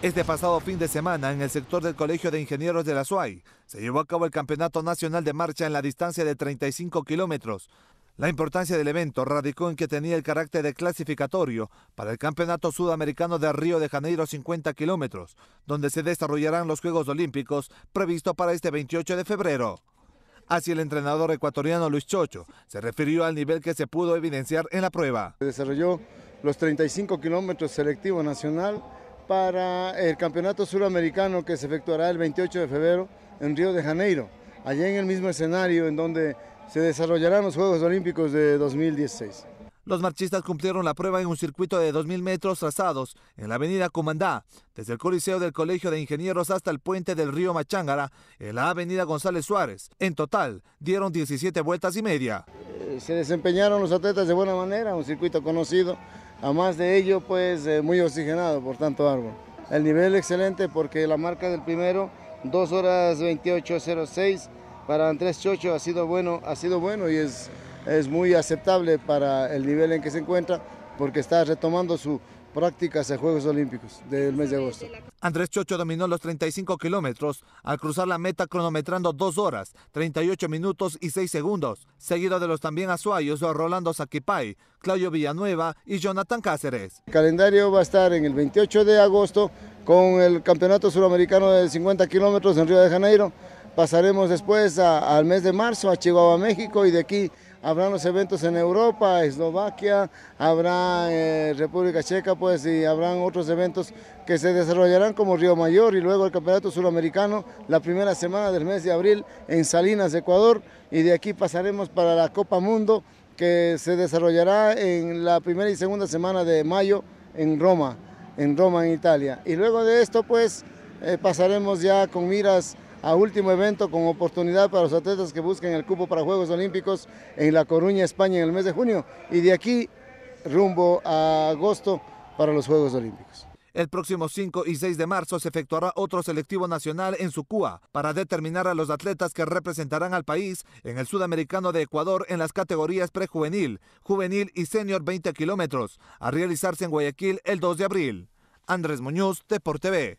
Este pasado fin de semana, en el sector del Colegio de Ingenieros de la SUAY, se llevó a cabo el Campeonato Nacional de Marcha en la distancia de 35 kilómetros. La importancia del evento radicó en que tenía el carácter de clasificatorio para el Campeonato Sudamericano de Río de Janeiro 50 kilómetros, donde se desarrollarán los Juegos Olímpicos previsto para este 28 de febrero. Así el entrenador ecuatoriano Luis Chocho se refirió al nivel que se pudo evidenciar en la prueba. Desarrolló los 35 kilómetros selectivo nacional para el Campeonato Suramericano que se efectuará el 28 de febrero en Río de Janeiro, allá en el mismo escenario en donde se desarrollarán los Juegos Olímpicos de 2016. Los marchistas cumplieron la prueba en un circuito de 2.000 metros trazados en la avenida Comandá, desde el Coliseo del Colegio de Ingenieros hasta el puente del río Machángara, en la avenida González Suárez. En total, dieron 17 vueltas y media. Eh, se desempeñaron los atletas de buena manera, un circuito conocido, a más de ello, pues eh, muy oxigenado por tanto árbol. El nivel excelente porque la marca del primero, 2 horas 28.06, para Andrés Chocho ha sido bueno, ha sido bueno y es, es muy aceptable para el nivel en que se encuentra porque está retomando su prácticas en Juegos Olímpicos del mes de agosto. Andrés Chocho dominó los 35 kilómetros al cruzar la meta cronometrando 2 horas, 38 minutos y 6 segundos, seguido de los también azuayos Rolando Saquipay, Claudio Villanueva y Jonathan Cáceres. El calendario va a estar en el 28 de agosto con el Campeonato Suramericano de 50 kilómetros en Río de Janeiro. Pasaremos después al mes de marzo a Chihuahua, México y de aquí habrán los eventos en Europa, Eslovaquia, habrá eh, República Checa, pues, y habrán otros eventos que se desarrollarán como Río Mayor y luego el Campeonato Suramericano la primera semana del mes de abril en Salinas, Ecuador, y de aquí pasaremos para la Copa Mundo que se desarrollará en la primera y segunda semana de mayo en Roma, en Roma, en Italia. Y luego de esto, pues, eh, pasaremos ya con miras a último evento con oportunidad para los atletas que busquen el cupo para Juegos Olímpicos en La Coruña, España, en el mes de junio. Y de aquí rumbo a agosto para los Juegos Olímpicos. El próximo 5 y 6 de marzo se efectuará otro selectivo nacional en Sucúa para determinar a los atletas que representarán al país en el Sudamericano de Ecuador en las categorías prejuvenil, juvenil y senior 20 kilómetros, a realizarse en Guayaquil el 2 de abril. Andrés Muñoz, Deporte B.